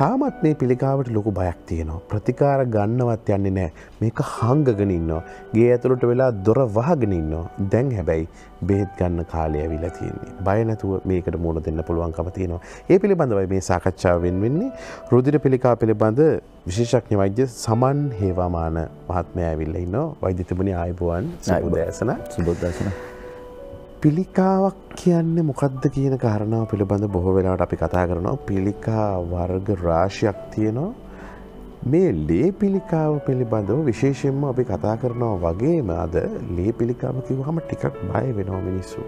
තාමත් මේ පිළිකාවට ලොකු බයක් තියෙනවා. ප්‍රතිකාර ගන්නවත් යන්නේ නෑ මේක හංගගෙන ඉන්නවා. ගේ ඇතුළට වෙලා දොර වහගෙන ඉන්නවා. දැන් හැබැයි බේත් ගන්න කාලය ඇවිල්ලා තියෙන්නේ. බය නැතුව මේකට මුහුණ දෙන්න පුළුවන්කම තියෙනවා. ඒ පිළිබඳවයි මේ සාකච්ඡාව වෙන්නේ. රුධිර පිළිකා පිළිබඳ විශේෂඥ වෛද්‍ය සමන් හේවාමාන මහත්මයා ඇවිල්ලා ඉන්නවා. වෛද්‍ය තිබුණේ ආයුබෝවන් සුබෝදෑසන. සුබෝදෑසන. පිළිකාවක් කියන්නේ මොකක්ද කියන කාරණාව පිළිබඳ බොහෝ වෙලාට අපි කතා කරනවා පිළිකා වර්ග රාශියක් තියෙනවා මේ ලේ පිළිකාව පිළිබඳව විශේෂයෙන්ම අපි කතා කරනවා වගේම අද ලේ පිළිකාව කිව්වහම ටිකක් බය වෙනවා මිනිස්සු.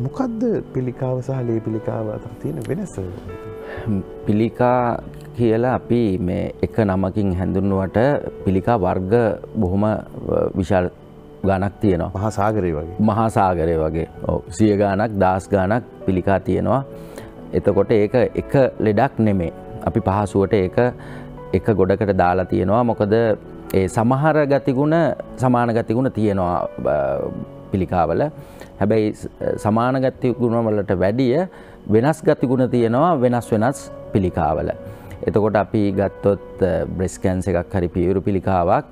මොකක්ද පිළිකාව සහ ලේ පිළිකාව අතර තියෙන වෙනස? පිළිකා කියලා අපි මේ එක නමකින් හැඳුන්නුවට පිළිකා වර්ග බොහොම විශාල ගානක් තියෙනවා. මහා සාගරය වගේ. මහා සාගරය වගේ සිය ගානක් දස් ගානක් පිළිකා තියෙනවා. එතකොට ඒක එක ලෙඩක් නෙමේ. අපි පහසුවට ඒක එක ගොඩකට දාලා තියෙනවා. මොකද ඒ සමහර ගතිගුණ සමාන ගතිගුණ තියෙනවා පිළිකාවල. හැබැයි සමාන ගතිගුණ වලට වැඩිය වෙනස් ගතිගුණ තියෙනවා වෙනස් වෙනස් පිළිකාවල. එතකොට අපි ගත්තොත් බ්‍රෙස් කැන්ස එකක් හරි පියවරු පිළිකාවක්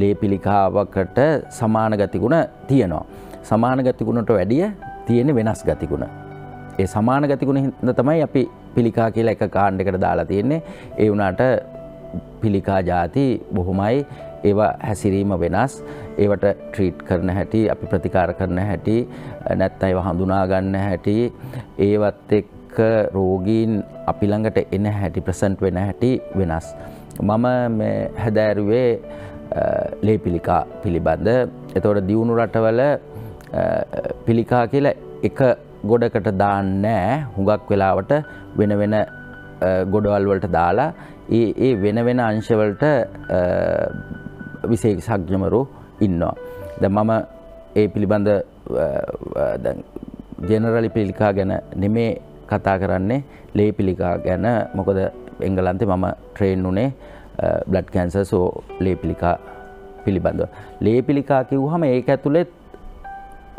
ලේ පිළිකාවකට සමාන ගතිගුණ තියෙනවා. සමාන ගතිගුණට වැඩිය තියෙන වෙනස් ගතිගුණ. ඒ සමාන ගතිගුණ හින්ද තමයි අපි පිළිකා කියලා එක කාණ්ඩකට දාලා තියෙන්නේ. ඒ වුණාට පිළිකා ಜಾති බොහොමයි ඒවා හැසිරීම වෙනස් ඒවට ට්‍රීට් කරන හැටි අපි ප්‍රතිකාර කරන හැටි නැත්නම් ඒවා හඳුනා ගන්න හැටි ඒවත් එක්ක රෝගීන් අපි ළඟට එන හැටි ප්‍රසන්ට් වෙන හැටි වෙනස්. මම මේ හැදෑරුවේ ලේ පිළිකා පිළිබඳ එතවට දියුණු රටවල පිළිකා කියලා එක ගොඩකට දාන්නෑ හුඟක් වෙලාවට වෙන වෙන ගොඩවල් වලට දාලා ඒ ඒ වෙන වෙන අංශවලට විසේ සක්්‍යමරු ඉන්නවා. ද මම ඒ පිළිබඳ ජෙනරලි පිළිකා ගැන නෙමේ කතා කරන්නේ ලේ පිළිකා ගැන මොකද එංගලන්තේ මම ට්‍රේන් වනේ බ්ලඩ් කැන්සර් සෝ ලේපිලිකා පිළිබඳව. ලේපිලිකා කිව්හම ඒක ඇතුළෙත්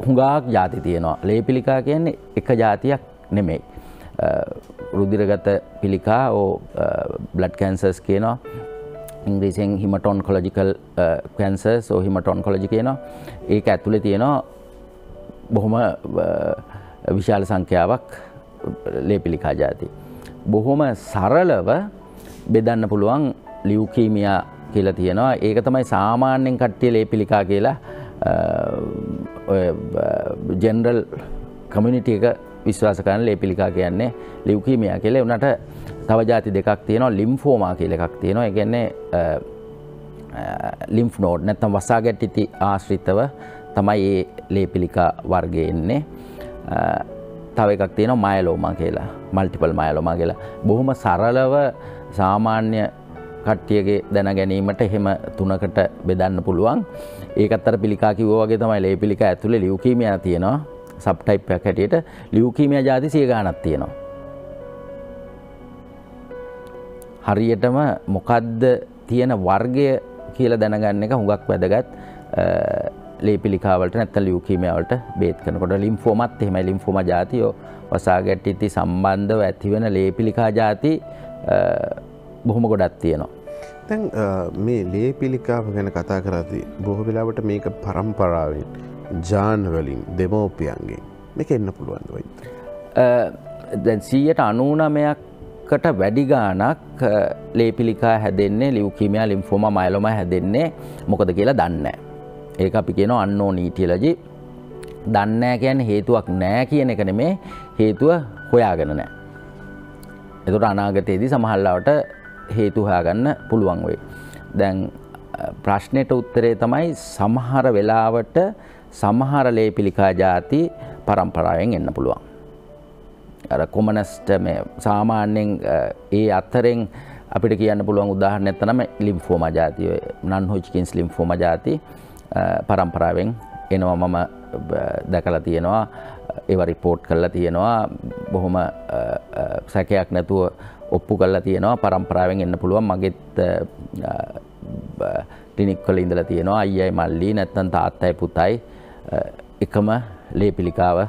හුඟාක් ජාති තියෙනවා. ලේපිලිකා කියන්නේ එක ජාතියක් නෙමෙයි. රුදිරගත පිළිකා ඕ බ්ලඩ් කැන්සර්ස් කියනවා. ඉංග්‍රීසියෙන් හිමටොන් කොලජිකල් කැන්සර්ස් ඕ හිමටොන් කොලජි කියනවා. ඒක ඇතුළේ තියෙනවා බොහොම විශාල සංඛ්‍යාවක් ලේපිලිකා ජාති. බොහොම සරලව බෙදන්න පුළුවන් ලියවකීමියා කියලා තියෙනවා. ඒක තමයි සාමාන්‍යෙන් කට්ටිය ලේපිලිකා කියලා ජෙනරල් කමිනිිටිය එක විශ්වාස කරන ලේපිලිකා කියන්නේ ලිවකීමිය කියලේ. වනට තව ජාති දෙකක් තියෙනවා. ලිම්ෆෝමා කියල එකක් තියෙනවා. එකන්නේ ලිම්ෆ් නෝඩ් නැත්තම් වසා ගැට්ටිති ආශ්‍රිතව තමයි ඒ ලේපිලිකා වර්ගය එන්නේ. තව එකක් තියෙන මයලෝමා කියලා. මල්ටිපල් මයලොමා කියලා. බොහොම සරලව සාමාන්‍ය කට්ටියගේ දැන ගැනීමට එහෙම තුනකට බෙදන්න පුළුවන්. ඒකත්තර පිළිකා කිව්ව වගේ තමයි. ලේ පිළික ඇතුළේ ලියවකීමය තියෙනවා. සබ්ටයිප්යක් හැටියට ලියවකීමය ජාති සිය ගානක් තියෙනවා. හරියටම මොකද්ද තියෙන වර්ගය කියලා දැනගන්න එක හුඟක් වැදගත්. ලේ පිළිකාවලට නැත්ත ලියවකීමයාවලට බේත් කනකොට ලිම්ෆෝමත් එහෙම ලිම්ෆෝම ජාතියෝ වසා ගැට්ටිති සම්බන්ධව ඇතිවෙන ලේ පිළිකා ජාති බොහොම ගොඩත් තියෙනවා. තැන් මේ ලේ පිළිකාව ගැන කතා කරති බොහෝ වෙලාවට මේක පරම්පරාවෙන් ජානවලින් දෙමෝපියන්ගේ මේක එන්න පුළුවන්ද වයි. දැන් සීයට අනූනමයක්කට වැඩිගානක් ලේපිලිකා හැදෙන්නේ ලිවකීමයා ලිම්ෆෝම මයිලොම හැදෙන්නේ මොකද කියලා දන්න. ඒක අපි කියන අන්නෝ නීටියලජි දන්නෑ කියන්න හේතුවක් නෑ කියන එක නෙමේ හේතුව හොයාගෙන නෑ. එතුට අනාගතයේදී සමහල්ලාවට හේතු හොයාගන්න පුළුවන් වේ. දැන් ප්‍රශ්නයට උත්තරේ තමයි සමහර වෙලාවට සමහර ලේ පිළිකා ජාති පරම්පරාවෙන් එන්න පුළුවන්. අර කොමනස්ට මේ සාමාන්‍යෙන් ඒ අත්තරෙන් අපිට කියන්න පුළුවන් උදාහරණ ඇත්තනම ලිම්ෆෝම ජාතිය නන් හොචිකින්ස් ලිම්ෆෝම ජාති පරම්පරාවෙන් එනවා. මම දැකලා තියෙනවා. ඒව රිපෝට් කරලා තියෙනවා. බොහොම සැකයක් නැතුව ඔප්පු කල්ලා තියෙනවා. පරම්පරාවෙන් එන්න පුළුවන්. මගෙත් ටිනික්කොල ඉඳලා තියෙනවා. අයියයි මල්ලි නැත්තන් තාත්තයි පුතයි. එකම ලේ පිළිකාව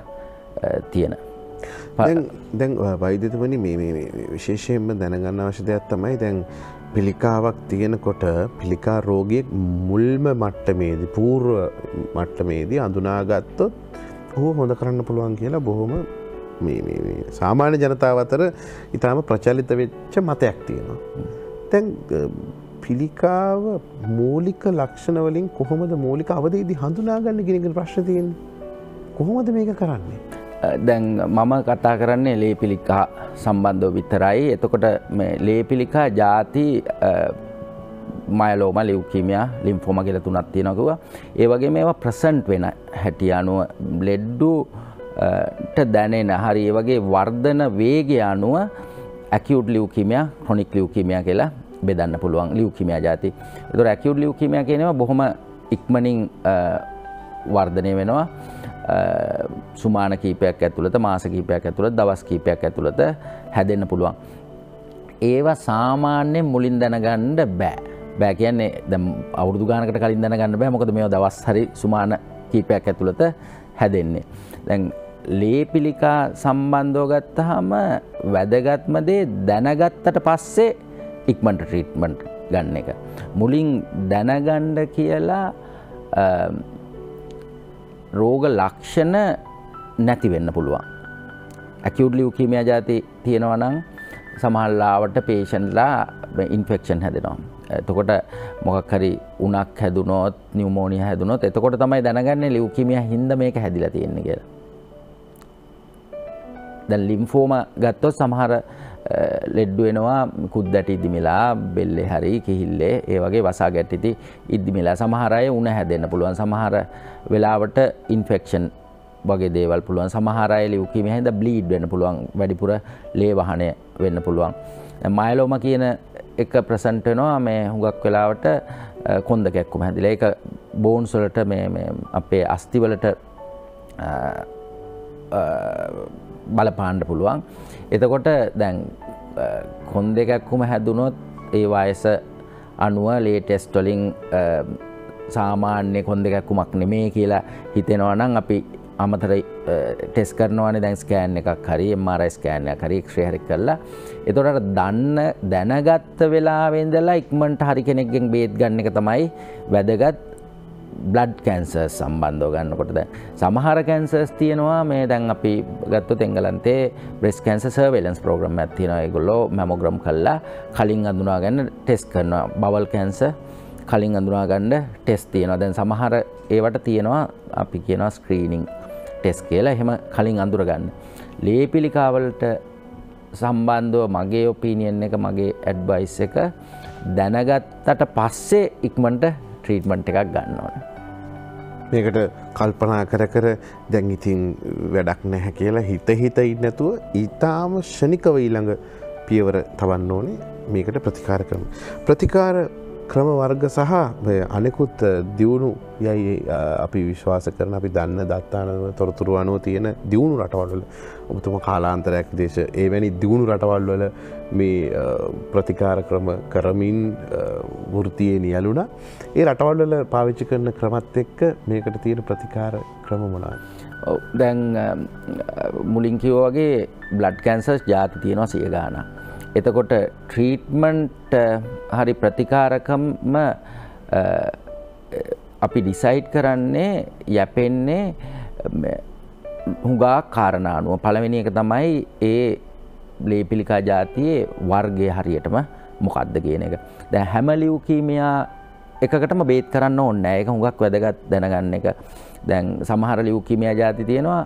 තියෙන. දැන් වෛද්‍යතුමනි මේ විශේෂයෙන්ම දැනගන්න අවශ්‍ය දෙයක් තමයි දැන් පිළිකාවක් තියෙනකොට පිළිකා රෝගියෙක් මුල්ම මට්ටමේදී පූර්ව මට්ටමේදී අඳුනාගත්තොත් හෝ හොඳ කරන්න පුළුවන් කියලා බොහොම සාමාන්‍ය ජනතාව අතර ඉතාම ප්‍රචලිත වෙච්ච මතයක් තියෙනවා. තැන් පිළිකාව මූලික ලක්ෂණවලින් කොහොමද මූලික අවදේදී හඳුනාගන්න ගෙනගෙන ප්‍රශ්තියෙන් කොහොමද මේක කරන්නේ. දැන් මම කතා කරන්නේ ලේපිලිකා සම්බන්ධව විතරයි. එතකොට ලේපිලිකා ජාති මයලෝම ලිව්කීමයා ලිම්ෆෝම කියල තුනත් තියෙනකුව ඒවගේ මේවා ප්‍රසන්ට් වෙන හැටිය අනුව ලෙඩ්ඩුට දැනෙන හරි ඒ වගේ වර්ධන වේගය අනුව ඇකියුට් ලිව්කීමයා හොනික් ලිව්කීමයා කියලා බෙදන්න පුළුවන්. ලිව්කීමයා ජාති. තුර ඇකියුට් ලිව්කීමයා කියනවා බොහොම ඉක්මනින් වර්ධනය වෙනවා. සුමාන කීපයක් ඇතුළත මාස කීපයක් ඇතුළත් දවස් කීපයක් ඇතුළත හැදෙන්න පුළුවන්. ඒවා සාමාන්‍යයෙන් මුලින් දැනගණ්ඩ බෑ. බෑ කියන්නේ ද අවුදු ගානකට කලින් දැනගන්න බෑ මොකද මේ දවස් හරි සුමාන කීපයක් ඇතුළත හැදෙන්නේ. දැන් ලේපිලිකා සම්බන්ධෝ ගත්තහම වැදගත්මදේ දැනගත්තට පස්සේ ඉක්මට ට්‍රීට්මන්ට් ගන්න එක. මුලින් දැනගණ්ඩ කියලා රෝග ලක්ෂණ නැති වෙන්න පුළුවන්. ඇකියුඩ් ලියවකීමයා ජාති තියෙනවනං සමහල්ලාවට පේෂන්ලා ඉන්ෆෙක්ෂන් හැදෙනවා. එතකොට මොකක්හරි උනක් හැදුනොත් නිවමෝනිය හැදුනොත් එතකොට තමයි දැනගන්න ලිවකීමිය හින්ද මේක හැදිලා තියෙන්නේ කියලා. දැන් ලිම්ෆෝම ගත්තොත් සමහර ලෙඩ්ඩු වෙනවා කුද්දට ඉදිමිලා බෙල්ලෙ හරි කිහිල්ලේ ඒ වගේ වසා ගැට්ටිති ඉද්දිමිලා සමහරය උන හැදෙන්න්න පුළුවන්. සමහර වෙලාවට ඉන්ෆෙක්ෂන් වගේ දේවල් පුළුවන්. සමහරය ලිවකීම හැද බ්ලීඩ් වෙන පුළුවන්. වැඩිපුර ලේවහනය වෙන්න පුළුවන්. මයිලෝම කියන එක ප්‍රසන්ටනවා මේ හුඟක් වෙලාවට කොන්ද කැක්කුම හැදිල. එක බෝන්සොලට අපේ අස්තිවලට බලපාණ්ඩ පුළුවන්. එතකොට දැන් කොන් දෙකැක්කුම හැදුනොත් ඒ වයස අනුව ලේටෙස්ටොලිං සාමාන්‍ය කොන් දෙකැක්කුමක් නෙමේ කියලා හිතෙනවනම් අපි අමතර ටෙස් කරනවන දැන් ස්කෑන් එකක් හරි මර ස්කෑන්ය හරි ක්ෂයහරි කරලා එතොට දන්න දැනගත්ත වෙලාවෙන්දලා ඉක්මට හරි කෙනෙක්ගෙන් බේත් ගන්න එක තමයි වැදගත් බ්ලඩ් කැන්සර්ස් සම්බන්ධව ගන්නකොටද සමහර කැන්සර්ස් තියෙනවා. මේ දැන් අපි ගත්තු තෙංගලන්තේ බ්‍රෙස් කැන්ස සර්වලන්ස් ප්‍රෝග්‍රම් ඇතින ගොල්ලෝ මැමෝග්‍රම් කල්ලා කලින් අඳුනාගන්න ටෙස් කරනවා. බවල් කැන්ස කලින් අඳුනාගන්න ටෙස් තියෙනවා. දැන් සමහර ඒවට තියෙනවා. අපි කියනවා ස්ක්‍රීනිං ටෙස් කියලා. එහෙම කලින් අඳුරගන්න ලේපිලිකාවලට සම්බන්ධව මගේ ඔපීනියන් එක මගේ ඇඩ්බයිස් එක දැනගත්තට පස්සේ ඉක්මට ට්‍රීට්මන්ට් එකක් ගන්න ඕන. මේකට කල්පනා කර කර දැන් ඉතින් වැඩක් නැහැ කියලා හිත හිත ඉන්නතුව ඉතාම ෂණිකව ඊළඟ පියවර තවන්න ඕනේ මේකට ප්‍රතිකාර කරන. ප්‍රතිකාර ක්‍රම වර්ග සහ අනෙකුත් දියුණු යයි අපි විශ්වාස කරන අපි දන්න දත්තානව තොරතුරු අනුව තියෙන දියුණු රටවල්වල ඔබතුම කාලාන්තරයක් දේශ ඒවැනි දියුණු රටවල්වල මේ ප්‍රතිකාර ක්‍රම කරමින් වෘතියේ නියලුණ ඒ රටවල්වල පාවිච්චි කරන ක්‍රමත් එක්ක මේකට තියෙන ප්‍රතිකාර ක්‍රම මොනා. දැන් මුලින්කිවෝ වගේ බ්ලඩ් කැන්සර්ස් ජාති තියෙනවා සිය ගානා. එතකොට ට්‍රීට්මන්ට් හරි ප්‍රතිකාරකම අපි ඩිසයිට් කරන්නේ යැපෙන්නේ හුඟා කාරණානුව. පළවෙනි එක තමයි ඒ ලේපිලිකා ජාතියේ වර්ගය හරියටම මොකක්ද කියන එක. දැ හැමලිව්කීමයා එකකටම බේත් කරන්න ඔන්න ඒක හුඟක් වැදගත් දැනගන්න එක. දැන් සමහර ලිව්කීමයා ජාති තියෙනවා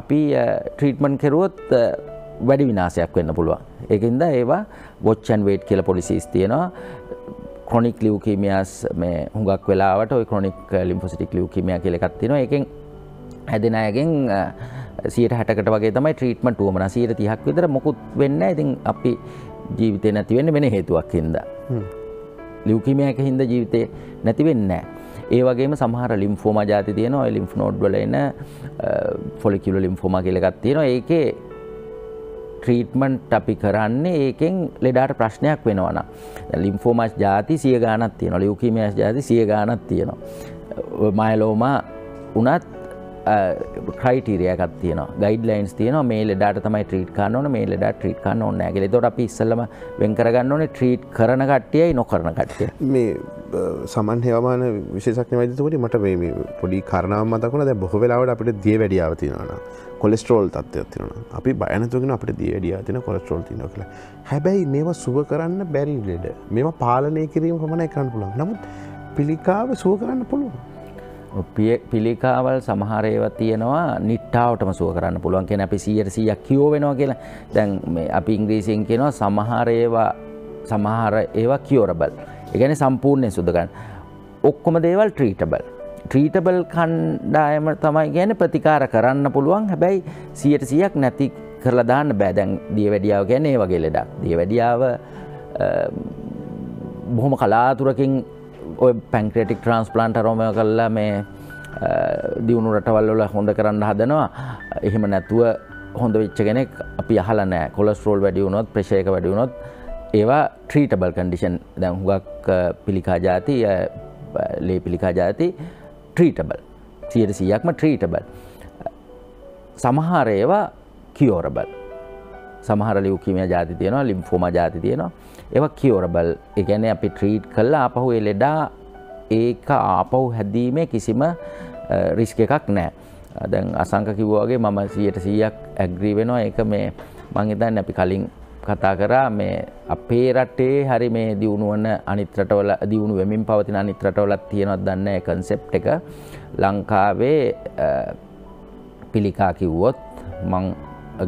අපි ට්‍රීටමන්් කෙරුවොත් වැඩි විනාසයක් වෙන්න පුළුවන්. ඒකින්ද ඒවා වොච්චන් වේට් කියල පොලිසිස් තියෙනවා. කොනික් ලියවකීමියස් මේ හුඟක් වෙලාවට ඔයි කොනික් ලිම්පොසිටික් ලියවකීමය කියලෙකත් තියෙනවා. එකෙන් හැදෙන අයගෙන් සියට හැටකට වගේ තමයි ට්‍රීටමට ුවමන සීට තිහක් විතර මොකුත් වෙන්න ඉතින් අපි ජීවිතය නැතිවෙන්න වෙන හේතුවක් හින්ද. ලිවකීමයක හින්ද ජීවිතය නැතිවෙන්න. ඒ වගේම සමහර ලිම්ෆෝම ජාති තියෙන ඔය ලිම්ෆ් නෝඩ්වල එන ෆොලිකිල ලිම්ෆෝම කියලගත් තියෙනවා. ඒකේ ට්‍රීට්මන්ට් අපි කරන්නේ ඒකෙන් ලෙඩාට ප්‍රශ්නයක් වෙනවන ලිම්ෆෝමස් ජාති සිය ගානත් තියෙන ලියවකීමස් ජාති සිය ගානත් තියෙනවා. මයලෝම උනත් ක්‍රයිටීරියකත් තියන ගයිඩ ලයින්ස් තියන මේ ලෙඩට තමයි ට්‍රීට් කන්න ඕන. මේ ලෙඩ ට්‍රීට් කන්න ඕන්න ඇගල තොට අපි ඉස්සල්ලම වෙන් කරගන්න ඕනේ ට්‍රීට් කරන කට්ටියයි නොකරන කට්ටිය. මේ සමන් හේවාන විශේෂක්න වෛදතුකට මට මේ පොඩි කරනාව මතකුණ දැ බොහ වෙලාවට අපිට දිය වැඩියාව තිනන කොලෙස්ටරෝල් තත්වයක් තින අපි බයනතුගෙන අපට දිය වැඩිය තින කොලස්ටරෝල් තින කළ හැබැයි මේවා සුව කරන්න බැරි ලෙඩ. මෙම පාලනය කිරීම පමණයි කරන්න පුළන් නමුත් පිළිකාව සුව කරන්න පුළුවන්. පිළිකාවල් සමහරයව තියෙනවා නිට්ටාවටම සුව කරන්න පුළුවන්. කියෙන අපි සියට සියක් කියෝ වෙනවා කියලා. දැන් අපි ඉංග්‍රීසියෙන් කියෙනවා සමහරයවා සමහර ඒවා කියෝරබල් එකන සම්පූර්ණය සුදගන්න ඔක්කොම දේවල් ට්‍රීටබල් ට්‍රීටබල් කණ්ඩායම තමයි ගැන ප්‍රතිකාර කරන්න පුළුවන්. හැබැයි සියට සියක් නැති කරලා දාන්න බෑදැන් දිය වැඩියාව ගැන ඒ වගේ ලෙඩක්. දිය වැඩියාව බොහොම කලාතුරකින් ඔය පැංක්‍රටික් ට්‍රන්ස්පලන්ට රෝමය කල්ලා මේ දියුණු රටවල්ල හොඳ කරන්න හදනවා. එහෙම නැතුව හොඳ විච්ච කෙනෙක් අපි අහල නෑ කොලස්ටරෝල් වැඩියුණොත් ප්‍රශයක වැඩියුණොත් ඒවා ට්‍රීටබල් කන්ඩිෂන් දැන් හුගක් පිළිකා ජාති ලේ පිළිකා ජාති ට්‍රීටබල් සියට සියයක්ම ට්‍රීටබල් සමහර ඒවා කියෝරබල් සමහර ලියවකීම ජාති තියෙනවා ලිම්ෆෝම ජාති තියෙනවා. ඒව කියෝරබල් එකැන අපි ට්‍රීට් කල්ලා අපහු එලෙඩා ඒක ආපහු හැදීමේ කිසිම රිස්ක එකක් නෑ දැන් අසංක කිව්වාගේ මම සියට සීයක් ඇග්‍රී වෙනවා. ඒක මේ මංහිතන් අපි කලින් කතා කරා මේ අපේ රටේ හරි මේ දියුණුවන අනිත්‍රටවල දියුණු වෙමින් පවතින අනිත්‍රටවලත් තියෙනවත් දන්න කන්සෙප් එක. ලංකාවේ පිළිකා කිව්වොත් මං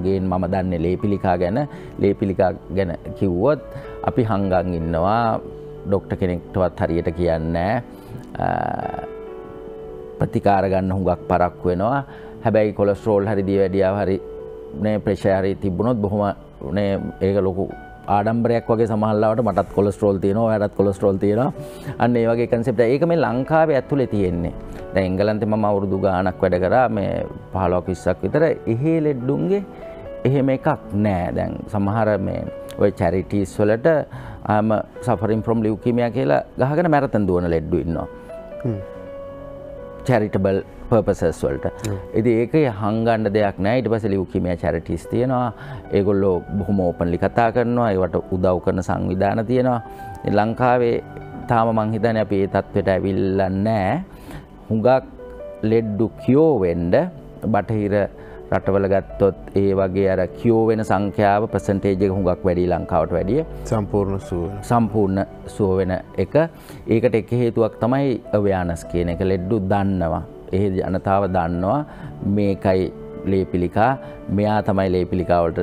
ගෙන් මම දන්න ලේපිලිකා ගැන. ලේපිලිකා ගැන කිව්වොත් අපි හංගන් ඉන්නවා. ඩොක්ට කෙනෙක්ටවත් හරියට කියන්න ප්‍රතිකාර ගන්න හුඟක් පරක් වෙනවා. හැබැයි කොලස්ටරෝල් හරි දී වැඩියාව හරි ප්‍රේෂයහරි තිබුණොත් බොහොම ඒක ලොකු ආඩම්බරයක් වගේ සමහල්ලාවට මටත් කොලස්ටරෝල් තියනවා ඇටත් කොලස්ටරෝල් තියෙන අන්න ඒ වගේ කන්සෙප්ට ඒක මේ ලංකාව ඇතුලේ තියෙන්නේ. දැ එංගලන්තෙම අවුරුදු ගානක් වැඩ කරා මේ පහලොක් විස්සක් විතර. එහෙ ලෙඩ්ඩුන්ගේ එහෙම එකක් නෑ. දැන් සමහර මේ ඔය චැරිටීස් වලට ආම සෆරින් ප්‍රම් ලිව්කීමයා කියලා ගහගෙන මැරතන් දුවන ලෙඩ්ඩු ඉන්නවා. චැරිටබල් පර්පසස් වලට. ඉති ඒක හංගන්න දෙයක් නෑ. ඉට පස ලිව්කිමය චැරිටිස් තියෙනවා. ඒගොල්ලෝ බොහොම ඕපන්ලි කතා කරනවා. ඒවට උදව් කරන සංවිධාන තියෙනවා. ලංකාවේ තාම මංහිතන අපි ඒ තත්වට ඇවිල්ලන්නෑ හුඟක් ලෙඩ්ඩු කියෝවෙන්ඩ බටහිර රටවල ගත්තොත් ඒ වගේ අර කියෝ වෙන සංඛ්‍යාව ප්‍රසන්ටේජක හුඟක් වැඩි ලංකාවට වැඩිය. සම්පූර්ණ සම්පූර්ණ සුව වෙන එක. ඒකට එක හේතුවක් තමයි අව්‍යානස් කියන එක. ලෙඩ්ඩු දන්නවා ඒ ජනතාව දන්නවා මේකයි ලේපිලිකා මෙයා තමයි ලේපිලිකාවට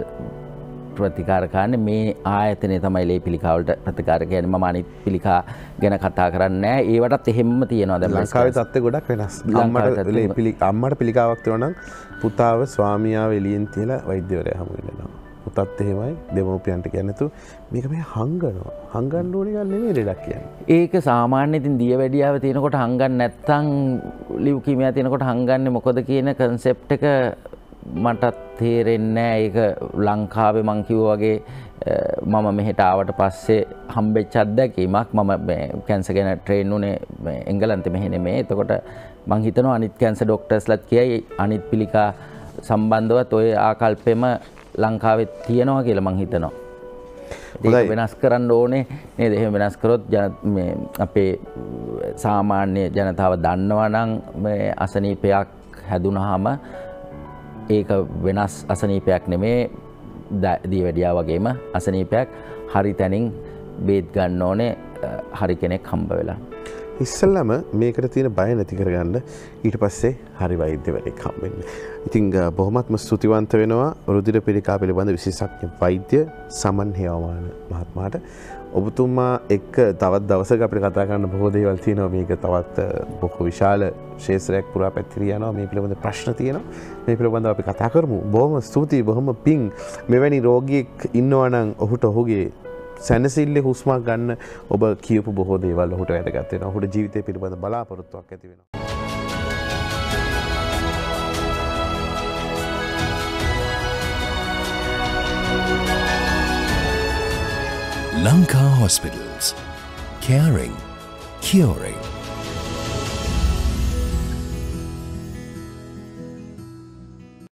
ප්‍රතිකාරකාන්න මේ ආයතනය තමයි ලේ පිළිකාවලට ප්‍රතිකාරකයන ම අනිත් පිළිකා ගැන කතා කරන්න ඒවටත් එහෙම තියෙනවා ද ලංකාව තත්ත ගොඩක් වෙනස්. අම්මට පිළි අම්මට පිළිකාවක්තිවනම් පුතාව ස්වාමියාව එලියෙන් තියලා වෛද්‍යවරය හමුවෙනවා පුතත් එහෙමයි. දෙමෝපියන්ට කියැනතු මේක මේ හංගනවා. හංගන්ඩෝනිකල් නෙමේ ලෙඩක් කියන්න. ඒක සාමාන්‍ය ඉතින් දිය වැඩියාව තියෙනකොට හංගන්න නැත්තං ලිව්කිමයා තියෙනකොට හංගන්න මොකොද කියන කන්සෙප් එක මටත් තේරෙන්න ඒක ලංකාවේ මංකිව වගේ මම මෙහෙට ආවට පස්සේ හම්බෙච් අත්දැකීමක්. මම කැන්ස ගැන ට්‍රේන් වනේ එංගලන්ත මෙහෙන මේ එතකොට මංහිතන අනිත් කැන්ස ඩොක්ටර්ස් ලත් කියයි. අනිත් පිළිකා සම්බන්ධවත් ඔය ආකල්පෙම ලංකාවෙත් තියෙනවා කියල මංහිතනවා. ඒ වෙනස් කරන්න ඕනේ ඒ දෙහෙම වෙනස් කරොත් අපේ සාමාන්‍ය ජනතාව දන්නවනං අසනීපයක් හැදුනහම ඒක වෙනස් අසනීපයක් නෙමේ දී වැඩියා වගේම අසනීපයක් හරි තැනින් බේත් ගන්න ඕනේ හරි කෙනෙක් හම්බ වෙලා. ඉස්සල්ලම මේකට තියෙන බය නැති කරගන්න ඊට පස්සේ හරි වෛද්‍යවරෙක් හම්බෙන්න. ඉතිං බොහොමත්ම ස්තුතිවන්ත වෙනවා රුදිර පිළිකා පිළිබඳ විශේෂඥ වෛද්‍ය සමන් හේවමාන මහත්මාට ඔබතුමා එක් තවත් දවසක අපි කතා කරන්න බොහෝ දේවල් තියෙනවා. මේක තවත් බොහෝ විශාල ශේත්‍රයක් පුරා පැතිරියනවා මේ පිළිබඳ ප්‍රශ්න තියෙනවා. මේ පිළිබඳ අපි කතා කරමු. බොහොම ස්තුතියි. බොහොම පිං. මෙවැනි රෝගියෙක් ඉන්නවනං ඔහුට ඔහුගේ සැනසිල්ල හුස්මක් ගන්න ඔබ කියපු බොහෝ දේවල් හුට ඇතගත්තෙන හුට ජීවිතය පිළිබඳ බලාපොරොත්තුවක් ඇතිවෙනවා. Lanka Hospitals. Caring, curing,